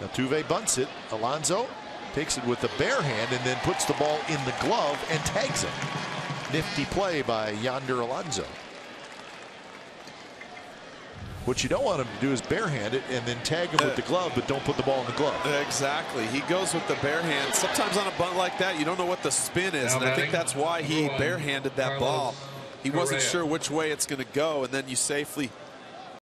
Altuve bunts it. Alonso takes it with the bare hand and then puts the ball in the glove and tags it. Nifty play by Yonder Alonso. What you don't want him to do is barehand it and then tag him with the glove, but don't put the ball in the glove. Exactly. He goes with the bare hand. Sometimes on a bunt like that, you don't know what the spin is, and I think that's why he barehanded that ball. He wasn't sure which way it's going to go, and then you safely